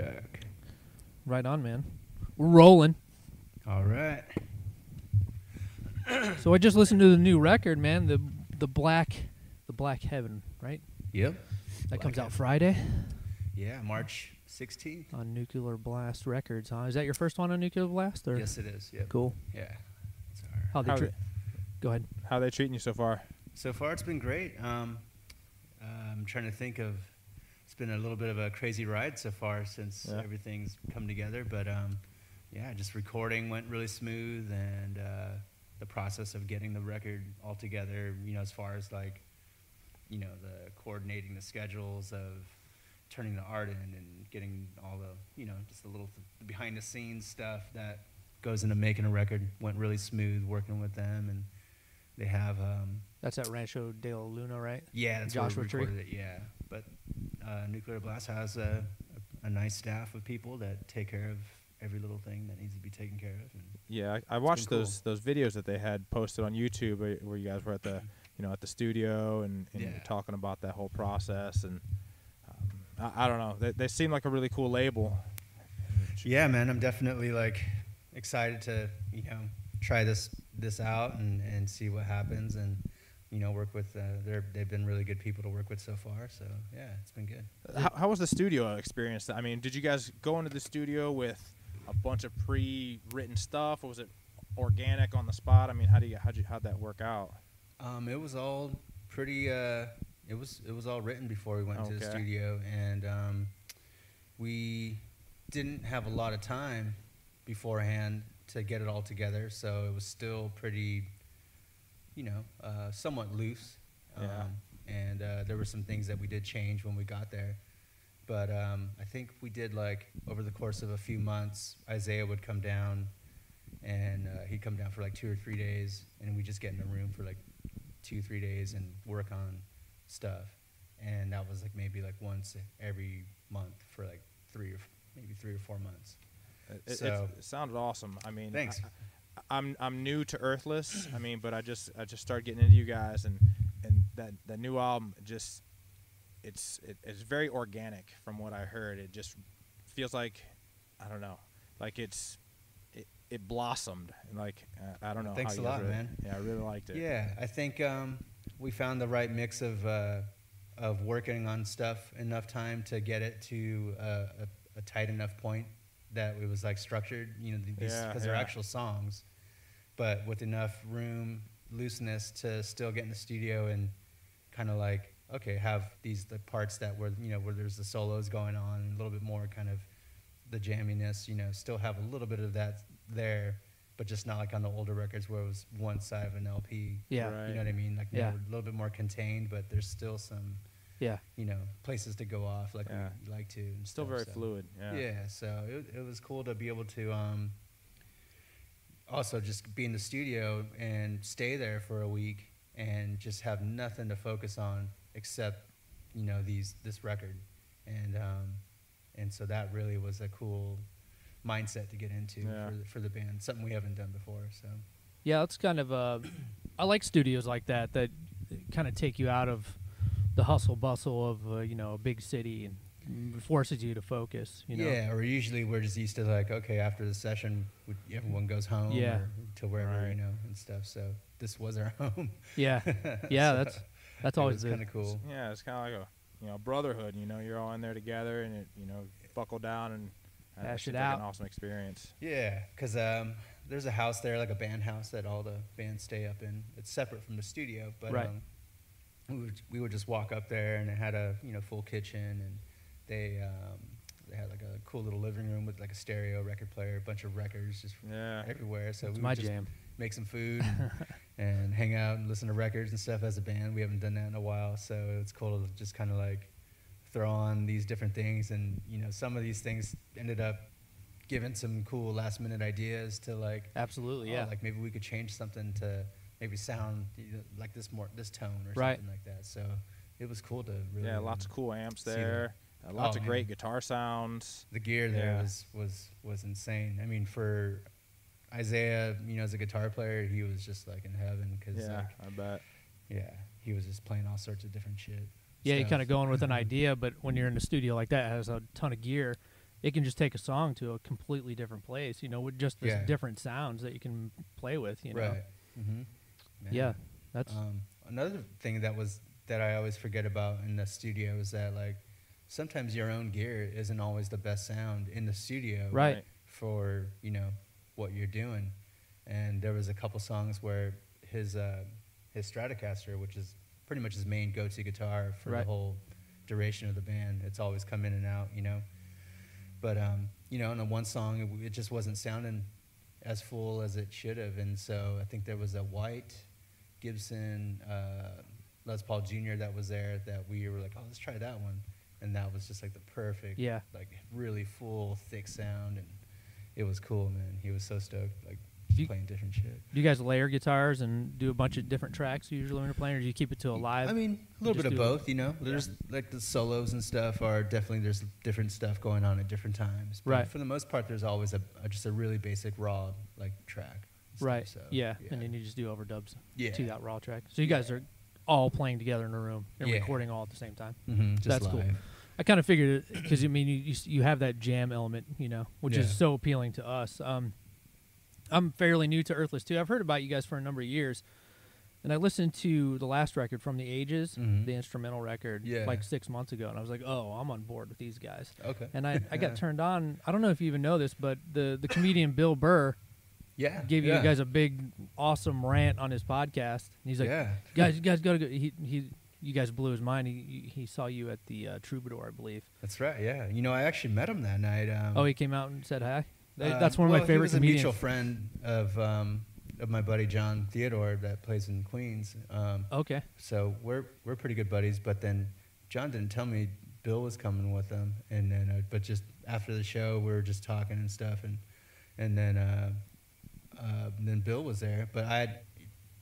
check. Right on, man. We're rolling. All right. So I just listened to the new record, man. The the black, the Black Heaven, right? Yep. That Black comes out Heaven. Friday Yeah, March 16th. on Nuclear Blast Records. Huh? Is that your first one on Nuclear Blast? Or Yes, it is. Yep. cool. Yeah. How they How tri- they- Go ahead. How are they treating you so far? So far, it's been great. Um, uh, I'm trying to think of. It's been a little bit of a crazy ride so far since Yeah. everything's come together, but um, yeah, just recording went really smooth, and uh, the process of getting the record all together. You know, as far as like, you know, the coordinating the schedules of turning the art in and getting all the, you know, just the little th- behind the scenes stuff that goes into making a record went really smooth. Working with them, and they have. Um, That's at Rancho de Luna, right? yeah, that's Joshua where we Tree? it. Yeah, but uh, Nuclear Blast has a, a, a nice staff of people that take care of every little thing that needs to be taken care of. And Yeah, I, I watched cool. those those videos that they had posted on YouTube where, where you guys were at the you know at the studio and, and Yeah. talking about that whole process and um, I, I don't know they, they seem like a really cool label. yeah, man, I'm definitely like excited to you know try this this out and, and see what happens and you know work with uh, they're they've been really good people to work with so far. So yeah, it's been good. How, how was the studio experience? I mean, did you guys go into the studio with a bunch of pre-written stuff, or was it organic on the spot? I mean, how do you how'd you how'd that work out? Um, it was all pretty. Uh, it was it was all written before we went to the studio, and um, we didn't have a lot of time beforehand to get it all together. So it was still pretty, you know, uh, somewhat loose. Yeah. Um, and uh, there were some things that we did change when we got there. But um, I think we did like over the course of a few months, Isaiah would come down, and uh, he'd come down for like two or three days, and we just get in a room for like two, three days and work on stuff. And that was like maybe like once every month for like three or f- maybe three or four months. It, it- So- it sounded awesome. I mean, Thanks. I, am I'm new to Earthless. I mean, but I just I just started getting into you guys, and and that that new album just it's it, it's very organic from what I heard. It just feels like I don't know, like it's it, it blossomed. And like uh, I don't know. Thanks a lot, really- man. Yeah, I really liked it. Yeah, I think um, we found the right mix of uh, of working on stuff enough time to get it to uh, a, a tight enough point that it was like structured, you know, because Yeah, they're actual songs, but with enough room, looseness to still get in the studio and kind of like okay, have these the parts that were you know where there's the solos going on, and a little bit more kind of the jamminess, you know, still have a little bit of that there, but just not like on the older records where it was one side of an LP. Yeah. Right. You know what I mean? Like Yeah. a little bit more contained, but there's still some, Yeah. you know, places to go off like Yeah. we like to. And Still stuff, very so. fluid. Yeah. Yeah. so it, it was cool to be able to um, also just be in the studio and stay there for a week and just have nothing to focus on except, you know, these this record, and um, and so that really was a cool mindset to get into Yeah. for the, for the band. Something we haven't done before. So Yeah, it's kind of uh, I like studios like that that kind of take you out of the hustle bustle of uh, you know a big city and forces you to focus. You know. Yeah, or usually we're just used to like, okay, after the session, everyone goes home Yeah. or to wherever, Right. you know, and stuff. So this was our home. Yeah. Yeah. So that's that's always kind of cool. Yeah, it's kind of like a you know brotherhood. You know, you're all in there together, and it you know buckle down and uh, Hash seems it like out. An awesome experience. Yeah, because um, there's a house there, like a band house that all the bands stay up in. It's separate from the studio, but Right. um, we would we would just walk up there, and it had a you know full kitchen, and they um, they had like a cool little living room with like a stereo record player, a bunch of records just Yeah. everywhere. So That's we my would just jam. make some food and, and hang out and listen to records and stuff as a band. We haven't done that in a while, so it's cool to just kind of like throw on these different things. And you know, some of these things ended up giving some cool last minute ideas to like, Absolutely. oh, Yeah. like maybe we could change something to maybe sound like this more this tone or Right. something like that. So it was cool to really Yeah, lots of cool amps there. Uh, lots Oh, of great guitar sounds. the gear there Yeah. was was was insane. I mean, for Isaiah, you know, as a guitar player, he was just like in heaven because Yeah, like, I bet. Yeah, he was just playing all sorts of different shit. Yeah, you stuff. kind of going with an idea, but when you're in a studio like that, it has a ton of gear. it can just take a song to a completely different place. You know, with just this Yeah. different sounds that you can play with. You know, Right. Mm-hmm. Yeah, that's Um, another thing that was that I always forget about in the studio is that like sometimes your own gear isn't always the best sound in the studio. Right. For you know what you're doing, and there was a couple songs where his uh, his Stratocaster, which is pretty much his main go-to guitar for Right. the whole duration of the band, it's always come in and out. You know. But um, you know, on the one song, it, it just wasn't sounding as full as it should have, and so I think there was a white Gibson uh, Les Paul Jr. that was there that we were like, oh, let's try that one, and that was just like the perfect, Yeah. like really full, thick sound, and it was cool, man. He was so stoked, like you- playing different shit. Do you guys layer guitars and do a bunch of different tracks usually when you're playing, or do you keep it to a live? I mean, a little bit of both, you know. There's like the solos and stuff are definitely there's different stuff going on at different times. But Right. For the most part, there's always a, a just a really basic raw like track. stuff, right. So, yeah. and then you just do overdubs Yeah. to that raw track. So you guys are all playing together in a room and Yeah. recording all at the same time. hmm just That's live. cool. I kind of figured it because I mean you, you you have that jam element, you know, which Yeah. is so appealing to us. Um, I'm fairly new to Earthless too. I've heard about you guys for a number of years, and I listened to the last record from the Ages, Mhm. the instrumental record, Yeah. like six months ago, and I was like, oh, I'm on board with these guys. Okay. And I, I got turned on. I don't know if you even know this, but the the comedian Bill Burr Yeah. gave yeah. you guys a big, awesome rant on his podcast. And he's like, yeah. guys, you guys gotta go. He he. You guys blew his mind. He he saw you at the uh, Troubadour, I believe. That's right. Yeah. You know, I actually met him that night. Um, Oh, he came out and said hi. Uh, That's one of well, my favorite He was a comedians. mutual friend of um, of my buddy Jon Theodore that plays in Queens. Um, Okay. So we're we're pretty good buddies. But then Jon didn't tell me Bill was coming with them, and then uh, but just after the show we were just talking and stuff, and and then uh, uh, then Bill was there, but I,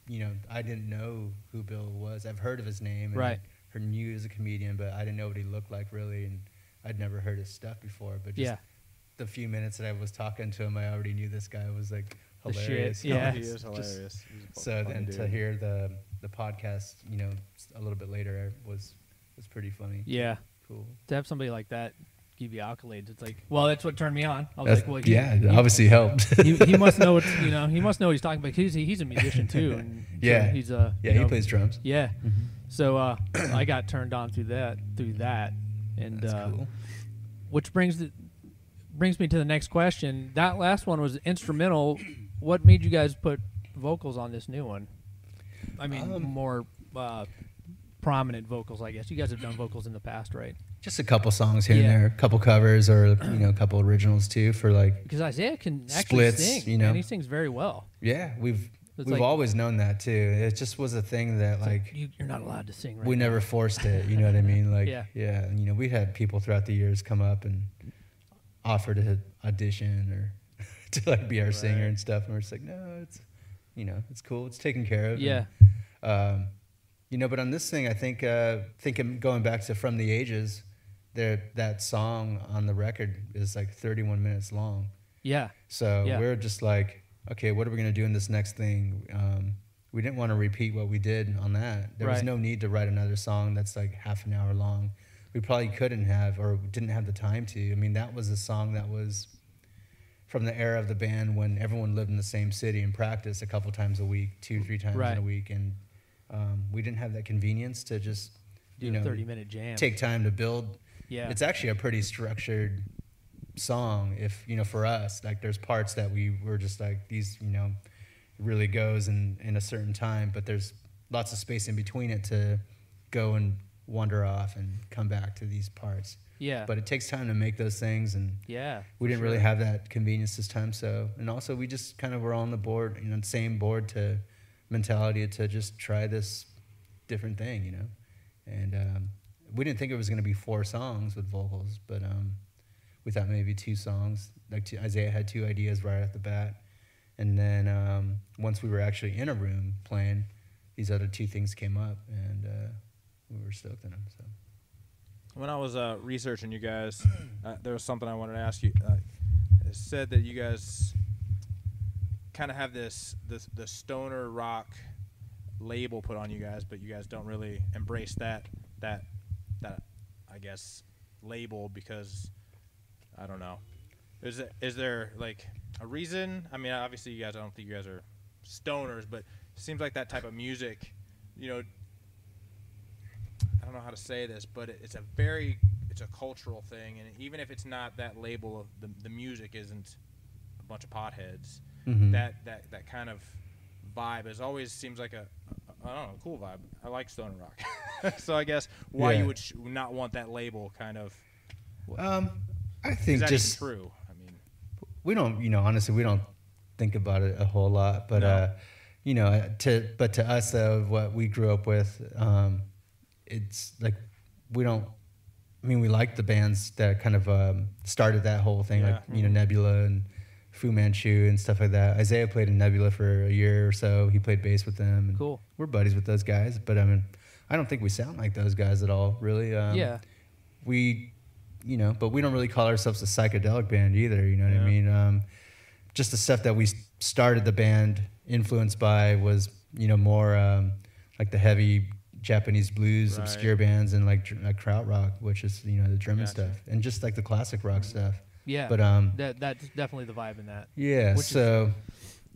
you know, I didn't know who Bill was. I've heard of his name, and Right. I heard knew he was a comedian, but I didn't know what he looked like really, and I'd never heard his stuff before. But just Yeah. The few minutes that I was talking to him, I already knew this guy was like The shit, hilarious. yeah. he is hilarious. He's a so then dude. to hear the the podcast, you know, a little bit later was was pretty funny. Yeah. Cool. To have somebody like that give you accolades, it's like, well, that's what turned me on. I was That's- like, well, he, yeah, he, obviously helped. he, he must know what you know. He must know what he's talking about. He's he's a musician too. And so Yeah. he's a yeah, you he know, plays drums. Yeah. So uh, I got turned on through that through that, and That's uh, cool. which brings the, brings me to the next question. That last one was instrumental. What made you guys put vocals on this new one? I mean, Um, more uh, prominent vocals, I guess. You guys have done vocals in the past, right? Just a couple songs here Yeah. and there, a couple covers or you know, a couple originals too for like Because Isaiah can actually Splits, sing, you know. and he sings very well. yeah, we've It's we've like- always known that too. It just was a thing that It's like you, you're not allowed to sing right we now. never forced it. You know what I mean? Like Yeah. yeah, you know, we had people throughout the years come up and offer to audition or to like be our singer and stuff, and we're just like, no, it's you know, it's cool, it's taken care of. and, Yeah. um, you know, but on this thing, I think uh, thinking going back to from the ages, there that song on the record is like 31 minutes long. Yeah. So Yeah. we're just like, okay, what are we gonna do in this next thing? Um, we didn't want to repeat what we did on that. There was no need to write another song that's like half an hour long. We probably couldn't have or didn't have the time to. I mean, that was a song that was from the era of the band when everyone lived in the same city and practiced a couple times a week, two, three times Right. in a week, and um, we didn't have that convenience to just Do you know 30 minute jam. take time to build yeah. it's actually a pretty structured song if you know for us like there's parts that we were just like these you know really goes in in a certain time but there's lots of space in between it to go and wander off and come back to these parts yeah. but it takes time to make those things and yeah. we didn't really have that convenience this time so and also we just kind of were on the board you know the same board to mentality to just try this different thing you know and um, we didn't think it was going to be four songs with vocals but um, we thought maybe two songs like two, isaiah had two ideas right off the bat and then um, once we were actually in a room playing these other two things came up and uh, we were stoked on them so When I was uh, researching you guys, uh, there was something I wanted to ask you. Uh, it said that you guys kind of have this this the stoner rock label put on you guys, but you guys don't really embrace that that that I guess label because I don't know. Is it, is there like a reason? I mean, obviously you guys. I don't think you guys are stoners, but it seems like that type of music. You know, don't know how to say this, but it, it's a very it's a cultural thing, and even if it's not that label of the the music isn't a bunch of potheads, Mhm. that that that kind of vibe is always seems like a, a I don't know cool vibe. I like stoner rock, so I guess why Yeah. you would sh- not want that label kind of Um, I think just true? I mean, we don't you know honestly we don't think about it a whole lot but No. uh you know uh, to but to us though what we grew up with um it's like we don't i mean we like the bands that kind of um started that whole thing like Yeah. you know nebula and fu manchu and stuff like that isaiah played in nebula for a year or so he played bass with them and Cool. we're buddies with those guys but i mean i don't think we sound like those guys at all really um yeah. we you know but we don't really call ourselves a psychedelic band either you know what Yeah. i mean um, just the stuff that we started the band influenced by was you know more um, like the heavy japanese blues Right. obscure bands and like, dr- like krautrock which is you know the german Gotcha. stuff and just like the classic rock stuff Yeah. but um that that's definitely the vibe in that. yeah Which is- so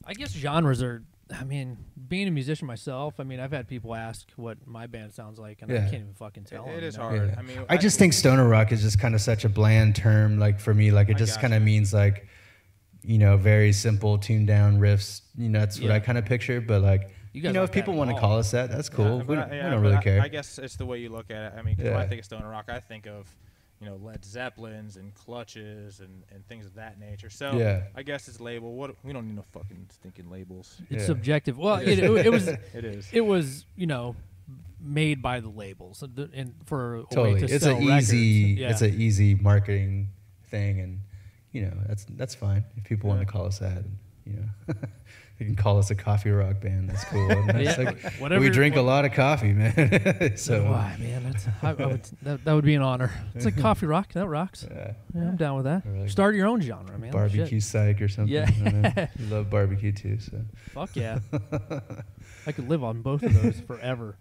I guess genres are. I mean, being a musician myself, I mean, I've had people ask what my band sounds like, and I can't even fucking tell. it, them, it is you know? hard. Yeah. I mean, I just think stoner rock is just kind of such a bland term, like for me. Like it I just kind of means like, you know, very simple, tuned down riffs. You know, that's what I kind of picture. But like, You you, know, like if people want to call us that, that's cool. Yeah, we but don't, I- we don't really I, care. I guess it's the way you look at it. I mean, 'cause when I think of stoner rock, I think of you know Led Zeppelins and Clutches and, and things of that nature. So Yeah. I guess it's label. What we don't need no fucking stinking labels. It's Yeah. subjective. Well, it, it, it was. It is. It was, you know, made by the labels and, the- and for a way totally, to it's an easy, Yeah. it's an easy marketing thing, and you know, that's that's fine if people want to call us that. You know, they can call us a coffee rock band. That's cool. That's Yeah, like, whatever- we drink a lot of coffee, man. so. why, man? That's I, I would, that, that would be an honor. It's like coffee rock. That rocks. Yeah. Yeah, I'm down with that. Like Start your own genre, man. barbecue Shit. psych or something. Yeah. I don't know. We love barbecue too. So Fuck yeah. I could live on both of those forever.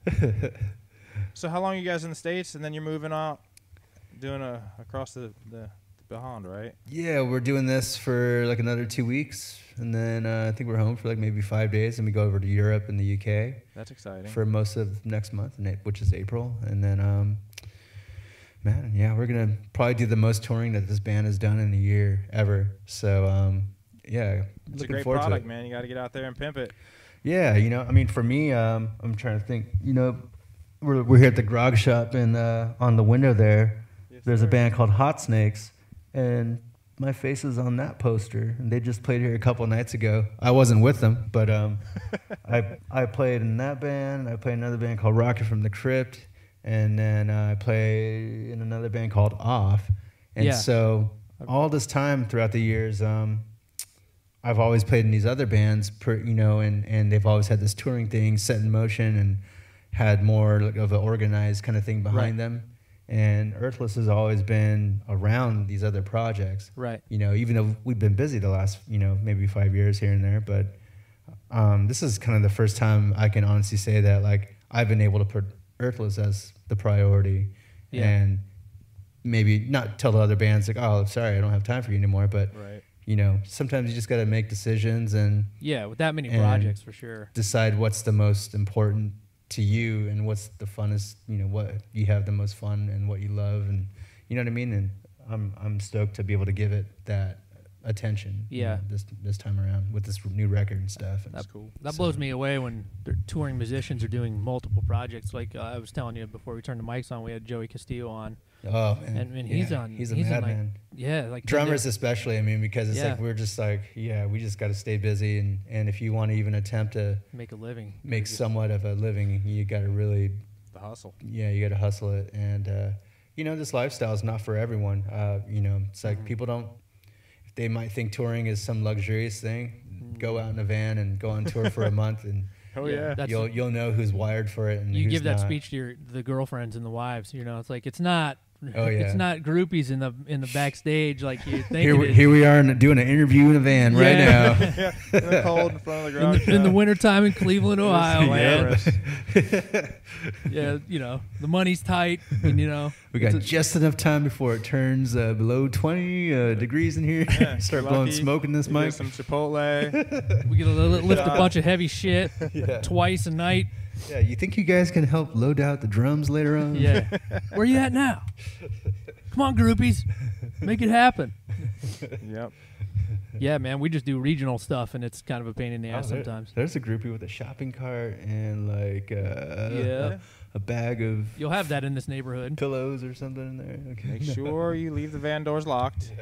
So how long are you guys in the states, and then you're moving out, doing a across the the, beyond, right? yeah, we're doing this for like another two weeks, and then uh, I think we're home for like maybe five days, and we go over to Europe and the UK That's exciting. for most of next month, which is April, and then um, man, yeah, we're gonna probably do the most touring that this band has done in a year ever. So um, yeah, it's a looking great forward to product, man. You got to get out there and pimp it. Yeah, you know, I mean, for me, um, I'm trying to think. You know, we're we're here at the Grog Shop, and uh, on the window there, Yes, there's a band called Hot Snakes, and my face is on that poster. And they just played here a couple nights ago. I wasn't with them, but um, I I played in that band. I played another band called Rocket from the Crypt, and then uh, I play in another band called Off. And Yeah. so all this time throughout the years, um, I've always played in these other bands, per, you know, and, and they've always had this touring thing set in motion and had more of an organized kind of thing behind Right. them. And Earthless has always been around these other projects, Right. you know, even though we've been busy the last, you know, maybe five years here and there. But um, this is kind of the first time I can honestly say that, like, I've been able to put Earthless as the priority Yeah. and maybe not tell the other bands, like, oh, sorry, I don't have time for you anymore. But Right. you know, sometimes you just got to make decisions and Yeah, with that many projects for sure. decide what's the most important to you and what's the funnest, you know, what you have the most fun and what you love and you know what I mean? And I'm I'm stoked to be able to give it that attention. you Yeah. know, this this time around with this new record and stuff. And That's cool. That So- blows me away when they're touring musicians are doing multiple projects. Like uh, I was telling you before we turned the mics on, we had Joey Castillo on. Oh man, And- and he's Yeah, on- He's a he's in, like, madman. Yeah, like Drummers especially. I mean, because it's Yeah. like we're just like yeah, we just got to stay busy and and if you want to even attempt to make a living. make somewhat of a living, you got to really The hustle. yeah, you got to hustle it, and uh, you know this lifestyle is not for everyone. Uh, you know, it's like Mhm. people don't. They might think touring is some luxurious thing. Go out in a van and go on tour for a month, and Oh Yeah, yeah. that's- you'll you'll know who's wired for it. And you who's give that not. speech to your the girlfriends and the wives. You know, it's like it's not Oh, yeah. It's not groupies in the in the backstage like you think. Here, it we, here we are in, doing an interview in a van right now. yeah, in the cold in front of the in garage. the, in the wintertime in Cleveland, Ohio, man. Glamorous. Yeah, you know the money's tight, and you know We got a- just enough time before it turns uh, below 20 uh, degrees in here. Yeah, Start you're blowing smoke in this You mic. Some Chipotle. we get to li- lift a bunch of heavy shit Yeah. twice a night. Yeah, you think you guys can help load out the drums later on? Yeah, where you at now? Come on, groupies, make it happen. yep. Yeah, man, we just do regional stuff, and it's kind of a pain in the Oh, ass there- sometimes. There's a groupie with a shopping cart and like uh, Yeah. a, a bag of You'll have that in this neighborhood. pillows or something in there. Okay. Make sure you leave the van doors locked.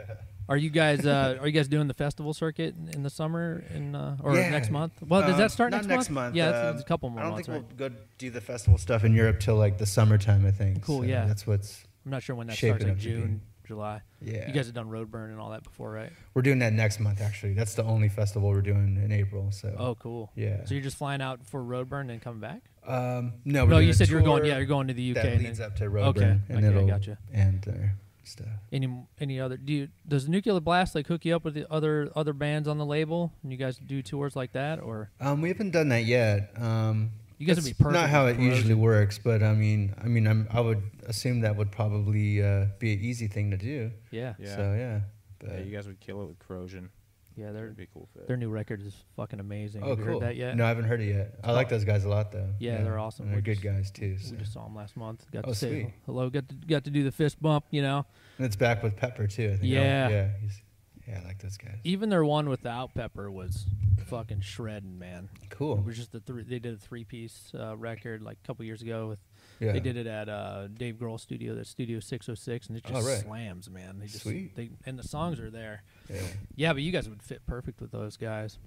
Are you guys uh, are you guys doing the festival circuit in, in the summer in uh, or Yeah. next month? Well, does Um, that start not next, next month, Yeah, it's, um, it's a couple more I don't months, think right? we'll go do the festival stuff in Europe till like the summertime. I think. Cool, So yeah. That's what's I'm not sure when that starts, like up to be. June, July. yeah. You guys have done Roadburn and all that before, right? we're doing that next month actually. That's the only festival we're doing in April. So. Oh, cool. Yeah. So you're just flying out for Roadburn and coming back? Um, no, we're no, you said you were going. Yeah, you're going to the UK. that and leads then- up to Roadburn, Okay, and okay, I it'll gotcha. end there stuff. Any any other? Do you, does Nuclear Blast like hook you up with the other other bands on the label, and you guys do tours like that, or Um, we haven't done that yet. Um, You guys would be perfect Not how with it usually works, but I mean, I mean, I'm, I would assume that would probably uh, be an easy thing to do. yeah, Yeah. So yeah. But, Yeah, you guys would kill it with corrosion. Yeah, they're That'd be a cool fit. their new record is fucking amazing. oh, Have you cool. heard that yet? No, I haven't heard it yet. I like those guys a lot, though. Yeah, they're awesome. And they're We good just- guys too. So. We just saw them last month. Got Oh, to say sweet. hello. Got to got to do the fist bump. You know, And it's back with Pepper too. I think. Yeah. yeah. He's, yeah, I like those guys. even their one without Pepper was fucking shredding, man. Cool. It was just the three. They did a three piece uh, record like a couple years ago with Yeah. They did it at uh, Dave Grohl studio, that Studio 606, and it Oh, just right. slams, man. They just, Sweet. They, and the songs are there. Yeah. Yeah, but you guys would fit perfect with those guys,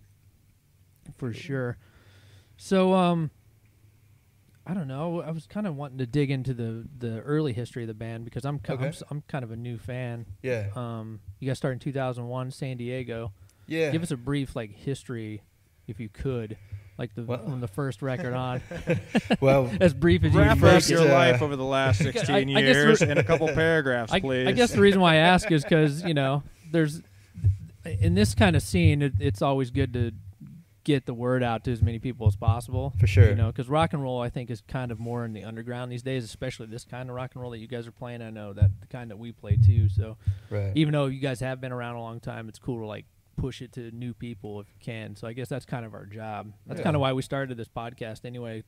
for sure. So, um, I don't know. I was kind of wanting to dig into the the early history of the band because I'm I'm, Okay. s- I'm kind of a new fan. Yeah. Um, you guys started in 2001, San Diego. yeah. Give us a brief like history, if you could, like the Well- from the first record on, well, as brief as you Wrap can up make your uh, life over the last 16 I guess years in a couple paragraphs, I, please. I guess the reason why I ask is because you know there's in this kind of scene, it, it's always good to get the word out to as many people as possible. For sure. you know, because rock and roll I think is kind of more in the underground these days, especially this kind of rock and roll that you guys are playing. I know that the kind that we play too. So right. even though you guys have been around a long time, it's cool to like push it to new people if you can. So I guess that's kind of our job. That's Yeah. kind of why we started this podcast anyway.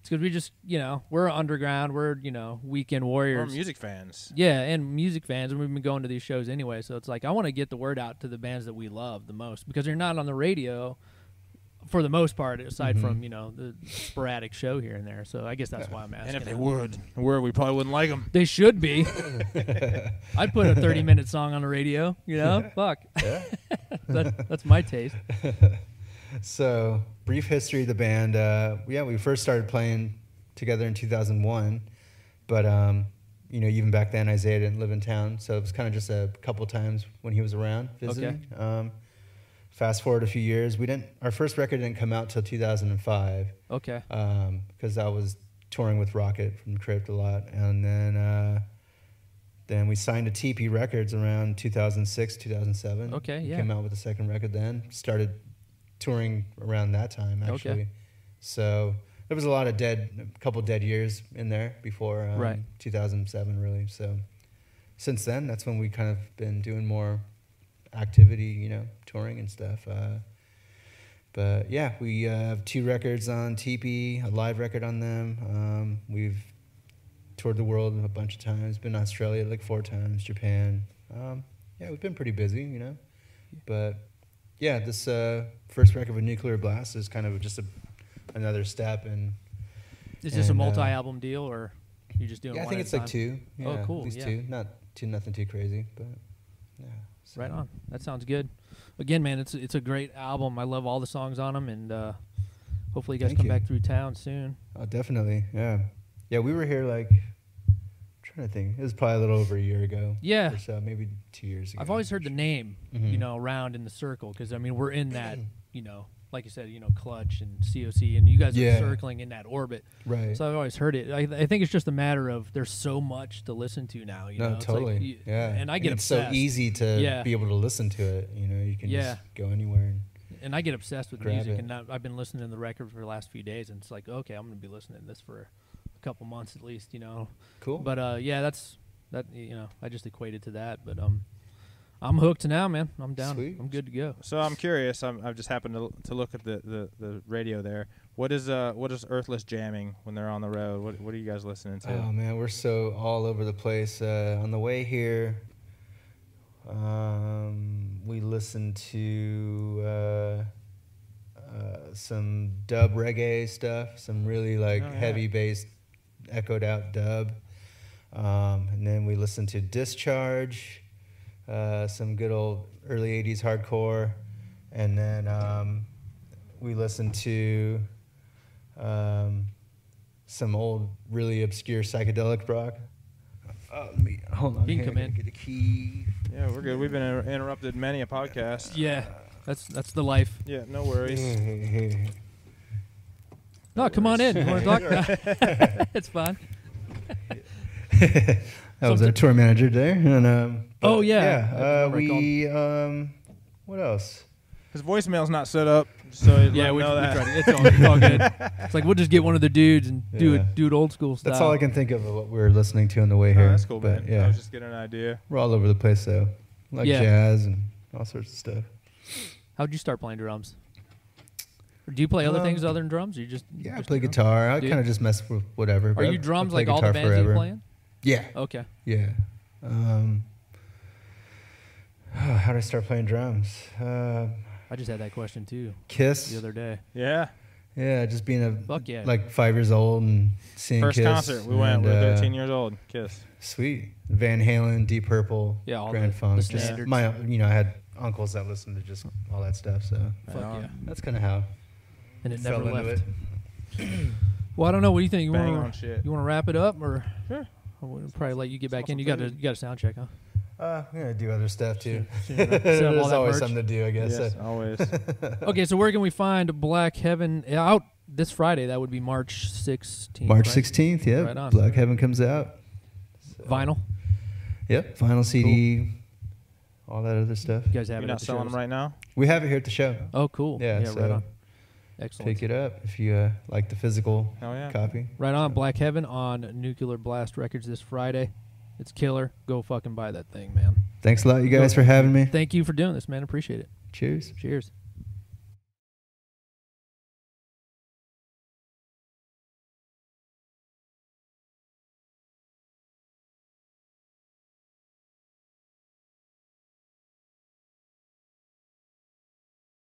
It's because we just, you know, we're underground. We're, you know, weekend warriors. We're music fans. Yeah, and music fans, and we've been going to these shows anyway. So it's like I want to get the word out to the bands that we love the most because they're not on the radio for the most part, aside Mhm. from you know the sporadic show here and there. So I guess that's why I'm asking. And if they them. would, were we probably wouldn't like them. they should be. I'd put a 30 minute song on the radio. You know, fuck, yeah. that, that's my taste. So, brief history of the band. Uh, yeah, we first started playing together in 2001, but um, you know, even back then, Isaiah didn't live in town, so it was kind of just a couple times when he was around visiting. Um, fast forward a few years, we didn't. Our first record didn't come out till 2005 Okay. because I was touring with Rocket from Crypt a lot, and then uh, then we signed to Tee Pee Records around 2006, 2007. Okay, We yeah. Came out with the second record then. Started touring around that time actually. Okay. So there was a lot of dead, a couple dead years in there before um, Right. 2007 really. So since then, that's when we kind of been doing more activity, you know, touring and stuff. Uh, but yeah, we uh, have two records on Tee Pee, a live record on them. Um, we've toured the world a bunch of times, been to Australia like four times, Japan. Um, yeah, we've been pretty busy, you know. But yeah, this uh, first record with Nuclear Blast is kind of just a, another step. And Is this a uh, multi album deal or you just doing? yeah, I think it's a like time? two. Oh, cool, At least yeah. two. Not two, nothing too crazy, but yeah. So- Right on. That sounds good. Again, man, it's it's a great album. I love all the songs on them, and uh, hopefully you guys Thank come you. back through town soon. Oh, definitely. Yeah. Yeah, we were here like, I'm trying to think. It was probably a little over a year ago. Yeah. Or so, maybe two years ago. I've always heard the name, you Mhm. know, around in the circle because I mean we're in that, you know, like you said, you know, Clutch and COC, and you guys Yeah. are circling in that orbit. Right. So I've always heard it. I, I think it's just a matter of there's so much to listen to now. You no, know, It's like totally. you- yeah. and I get it's obsessed. so easy to Yeah. be able to listen to it. You know, you can Yeah. just go anywhere. And, and I get obsessed with music, it. and now I've been listening to the record for the last few days, and it's like, okay, I'm gonna be listening to this for a couple months at least, you know. cool. But uh, yeah, that's that. You know, I just equated to that, but um, I'm hooked now, man. I'm down. Sweet. I'm good to go. So I'm curious. I'm, I've just happened to, to look at the, the, the radio there. What is uh what is Earthless jamming when they're on the road? What what are you guys listening to? Oh man, we're so all over the place. Uh, on the way here, um, we listened to uh, uh, some dub reggae stuff, some really like Oh, yeah. heavy bass, echoed out dub, um, and then we listened to Discharge, uh, some good old early '80s hardcore, and then um, we listened to. Um, some old, really obscure psychedelic rock. Oh, let me hold on. You can here, come in. Get a key. Yeah, we're good. We've been inter- interrupted many a podcast. Yeah, that's that's the life. Yeah, no worries. No, come on in. You want to talk? it's fine. that was our tour manager there, and um. Oh, yeah. Yeah. Uh, we um, what else? His voicemail's not set up, so Yeah, we, him know we that. tried. It's all, it's all good. It's like we'll just get one of the dudes and do Yeah. it, do it old school style. That's all I can think of of what we're listening to on the way Oh, here. that's cool, but man. I Yeah, was just getting an idea. we're all over the place though, like Yeah. jazz and all sorts of stuff. How'd you start playing drums? Or do you play other Um, things other than drums? Or you just Yeah, I play drums? guitar. I kind of just mess with whatever. Are you drums like all the bands forever. you're playing? Yeah. Okay. Yeah. Um, how did I start playing drums? Uh, I just had that question too Kiss. the other day. Yeah, yeah, just being a Fuck yeah. like five years old and seeing first Kiss. concert we went. and, We were uh, 13 years old. Kiss. Sweet. Van Halen, Deep Purple, Yeah, all Grand the- Funk. the just. My, you know, I had uncles that listened to just all that stuff. So Fuck yeah. that's kind of how And it fell never into left. it. Well, I don't know. What do you think? You want on shit. you want to wrap it up or? Sure. I would probably let you get back in. You got to food. you got a sound check, huh? Uh, we're gonna do other stuff too. Soon enough. Set up all There's always merch. something to do, I guess. Yes, Uh, always. Okay, so where can we find Black Heaven out this Friday? That would be March 16th. March right? 16th, yeah. Right on. Black Heaven comes out. So- Vinyl. Yep, vinyl CD, all that other stuff. You guys have You're it. not at the selling shows. them right now. We have it here at the show. Oh, cool. Yeah, Yeah, so right on. Excellent. Pick it up if you uh, like the physical yeah. copy. Right on. Black Heaven on Nuclear Blast Records this Friday. It's killer. Go fucking buy that thing, man. Thanks a lot, you guys, for having me. Thank you for doing this, man. Appreciate it. Cheers. Cheers.